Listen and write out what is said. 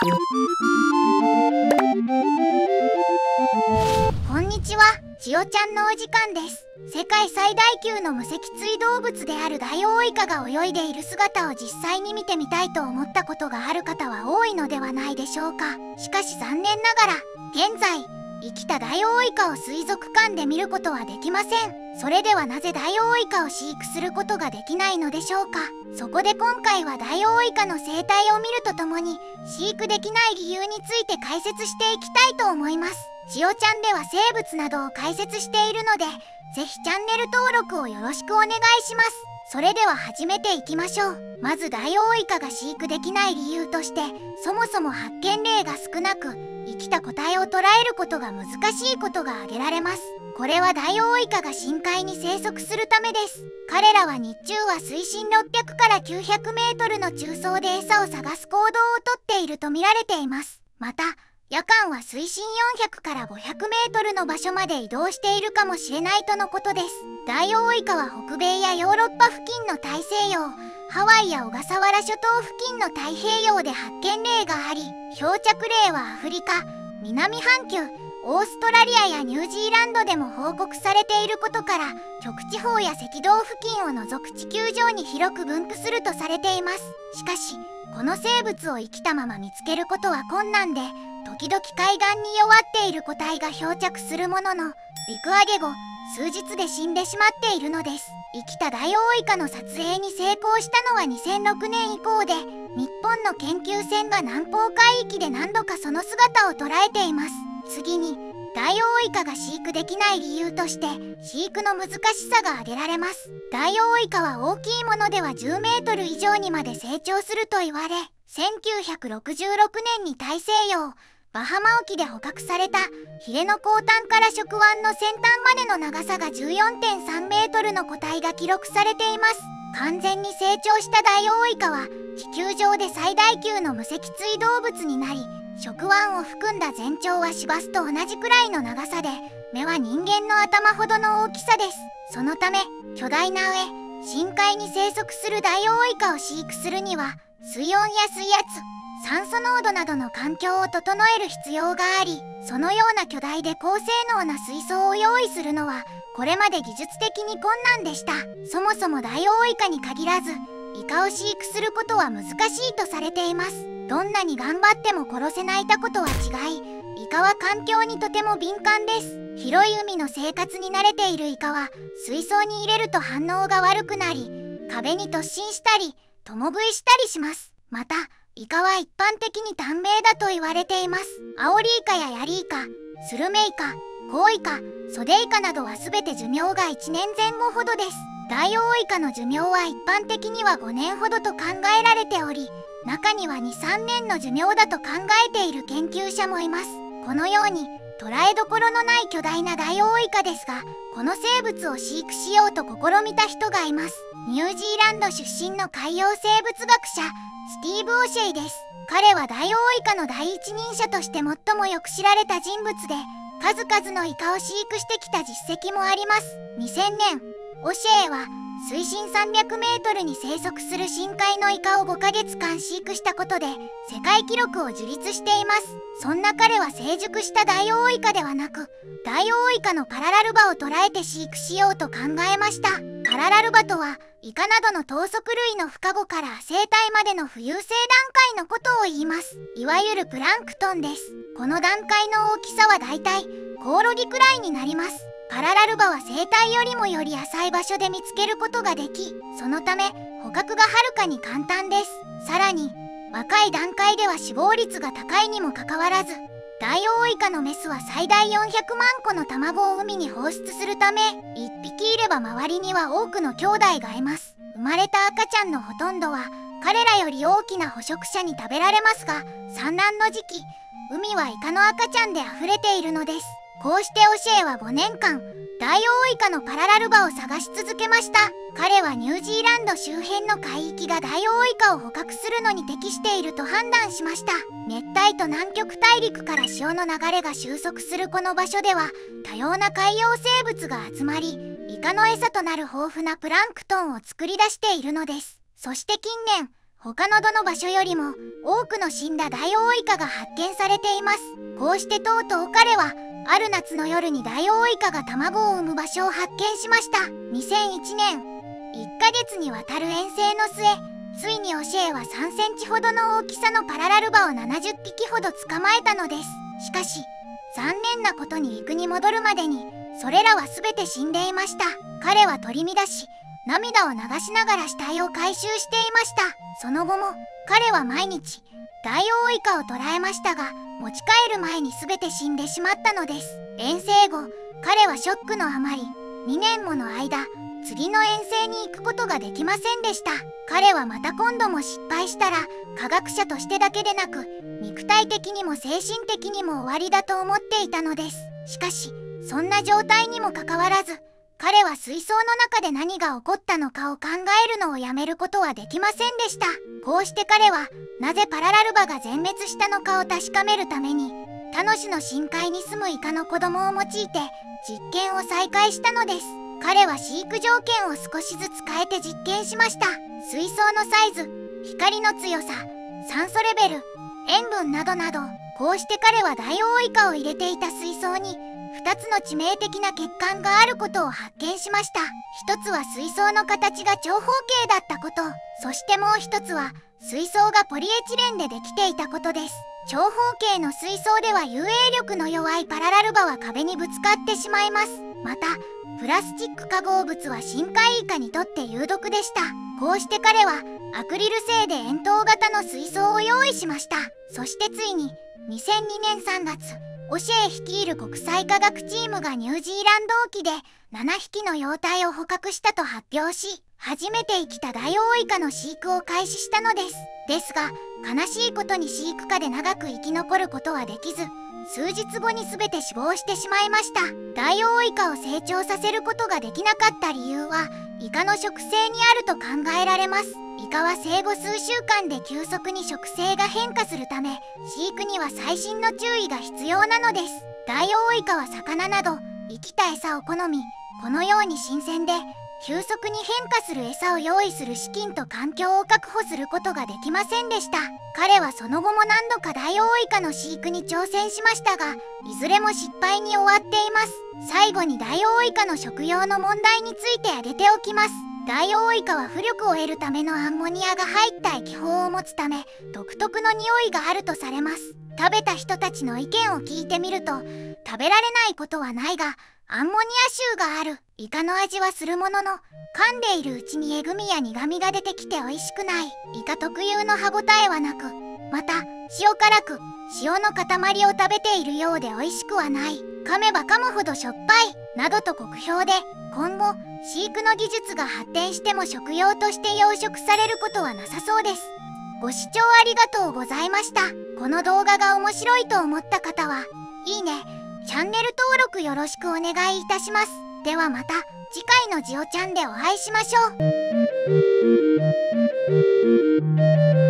こんにちは、しおちゃんのお時間です。世界最大級の無脊椎動物であるダイオウイカが泳いでいる姿を実際に見てみたいと思ったことがある方は多いのではないでしょうか。しかし残念ながら、現在、生きたダイオウイカを水族館で見ることはできません。それではなぜダイオウイカを飼育することができないのでしょうか。そこで今回はダイオウイカの生態を見るとともに、飼育できない理由について解説していきたいと思います。しおちゃんでは生物などを解説しているので、ぜひチャンネル登録をよろしくお願いします。それでは始めていきましょう。まずダイオウイカが飼育できない理由として、そもそも発見例が少なく、生きた個体を捉えることが難しいことが挙げられます。これはダイオウイカが深海に生息するためです。彼らは日中は水深600から900メートルの中層で餌を探す行動をとっていると見られています。また、夜間は水深400から500メートルの場所まで移動しているかもしれないとのことです。ダイオウイカは北米やヨーロッパ付近の大西洋、ハワイや小笠原諸島付近の太平洋で発見例があり、漂着例はアフリカ、南半球、オーストラリアやニュージーランドでも報告されていることから極地方や赤道付近を除く地球上に広く分布するとされていますしかしこの生物を生きたまま見つけることは困難で時々海岸に弱っている個体が漂着するものの陸揚げ後数日で死んでしまっているのです。生きたダイオウイカの撮影に成功したのは2006年以降で日本の研究船が南方海域で何度かその姿を捉えています。次にダイオウイカが飼育できない理由として飼育の難しさが挙げられます。ダイオウイカは大きいものでは10メートル以上にまで成長すると言われ1966年に大西洋バハマ沖で捕獲されたヒレの後端から触腕の先端までの長さが14.3メートルの個体が記録されています。完全に成長したダイオウイカは地球上で最大級の無脊椎動物になり触腕を含んだ全長はシバスと同じくらいの長さで目は人間の頭ほどの大きさです。そのため巨大な上深海に生息するダイオウイカを飼育するには水温や水圧酸素濃度などの環境を整える必要がありそのような巨大で高性能な水槽を用意するのはこれまで技術的に困難でした。そもそもダイオウイカに限らずイカを飼育することは難しいとされています。どんなに頑張っても殺せないタコとは違いイカは環境にとても敏感です。広い海の生活に慣れているイカは水槽に入れると反応が悪くなり壁に突進したり共食いしたりします。またイカは一般的に短命だと言われています。アオリイカやヤリイカスルメイカコウイカソデイカなどは全て寿命が1年前後ほどです。ダイオウイカの寿命は一般的には5年ほどと考えられており中には23年の寿命だと考えている研究者もいます。このように捉えどころのない巨大なダイオウイカですがこの生物を飼育しようと試みた人がいます。ニュージーランド出身の海洋生物学者スティーブ・オシェイです。彼はダイオウイカの第一人者として最もよく知られた人物で数々のイカを飼育してきた実績もあります。2000年オシェイは水深300メートルに生息する深海のイカを5ヶ月間飼育したことで世界記録を樹立しています。そんな彼は成熟したダイオウイカではなくダイオウイカのパララルバを捉えて飼育しようと考えました。パララルバとはイカなどの頭足類の孵化後から生体までの浮遊生段階のことを言います。いわゆるプランクトンです。この段階の大きさはだいたいコオロギくらいになります。パララルバは生態よりもより浅い場所で見つけることができそのため捕獲がはるかに簡単です。さらに若い段階では死亡率が高いにもかかわらずダイオウイカのメスは最大400万個の卵を海に放出するため1匹いれば周りには多くの兄弟がいます。生まれた赤ちゃんのほとんどは彼らより大きな捕食者に食べられますが産卵の時期海はイカの赤ちゃんで溢れているのです。こうしてオシエは5年間ダイオウイカのパララルバを探し続けました。彼はニュージーランド周辺の海域がダイオウイカを捕獲するのに適していると判断しました。熱帯と南極大陸から潮の流れが収束するこの場所では多様な海洋生物が集まりイカの餌となる豊富なプランクトンを作り出しているのです。そして近年他のどの場所よりも多くの死んだダイオウイカが発見されています。こうしてとうとう彼はある夏の夜にダイオウイカが卵を産む場所を発見しました。2001年1ヶ月にわたる遠征の末ついにオシェイは3センチほどの大きさのパララルバを70匹ほど捕まえたのです。しかし残念なことに陸に戻るまでにそれらは全て死んでいました。彼は取り乱し涙を流しながら死体を回収していました。その後も彼は毎日ダイオウイカを捕らえましたが持ち帰る前に全て死んでしまったのです。遠征後彼はショックのあまり2年もの間釣りの遠征に行くことができませんでした。彼はまた今度も失敗したら科学者としてだけでなく肉体的にも精神的にも終わりだと思っていたのです。しかしそんな状態にもかかわらず彼は水槽の中で何が起こったのかを考えるのをやめることはできませんでした。こうして彼はなぜパララルバが全滅したのかを確かめるためにタノシの深海に住むイカの子供を用いて実験を再開したのです。彼は飼育条件を少しずつ変えて実験しました。水槽のサイズ光の強さ酸素レベル塩分などなどこうして彼はダイオウイカを入れていた水槽に2つの致命的な欠陥があることを発見しました。1つは水槽の形が長方形だったこと。そしてもう1つは水槽がポリエチレンでできていたことです。長方形の水槽では遊泳力の弱いパララルバは壁にぶつかってしまいます。またプラスチック化合物は深海イカにとって有毒でした。こうして彼はアクリル製で円筒型の水槽を用意しました。そしてついに2002年3月オシェ率いる国際科学チームがニュージーランド沖で7匹の幼体を捕獲したと発表し初めて生きたダイオウイカの飼育を開始したのです。ですが悲しいことに飼育下で長く生き残ることはできず数日後に全て死亡してしまいました。ダイオウイカを成長させることができなかった理由はイカの食性にあると考えられます。イカは生後数週間で急速に食性が変化するため飼育には細心の注意が必要なのです。ダイオウイカは魚など生きた餌を好みこのように新鮮で急速に変化する餌を用意する資金と環境を確保することができませんでした。彼はその後も何度かダイオウイカの飼育に挑戦しましたがいずれも失敗に終わっています。最後にダイオウイカの食用の問題について挙げておきます。ダイオウイカは浮力を得るためのアンモニアが入った液胞を持つため独特の匂いがあるとされます。食べた人たちの意見を聞いてみると食べられないことはないがアンモニア臭があるイカの味はするものの噛んでいるうちにえぐみや苦みが出てきて美味しくない。イカ特有の歯ごたえはなくまた塩辛く塩の塊を食べているようで美味しくはない噛めば噛むほどしょっぱいなどと酷評で今後飼育の技術が発展しても食用として養殖されることはなさそうですご視聴ありがとうございましたこの動画が面白いと思った方はいいねチャンネル登録よろしくお願いいたします。ではまた次回のジオちゃんでお会いしましょう。